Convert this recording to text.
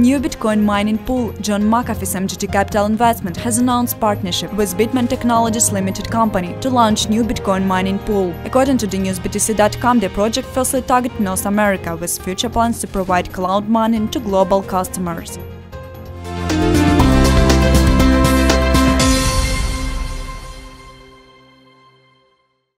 New Bitcoin mining pool John McAfee's MGT Capital Investment has announced partnership with Bitmain Technologies Limited Company to launch new Bitcoin mining pool. According to the newsbtc.com, the project firstly targets North America with future plans to provide cloud mining to global customers.